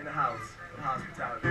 in the house, in hospitality.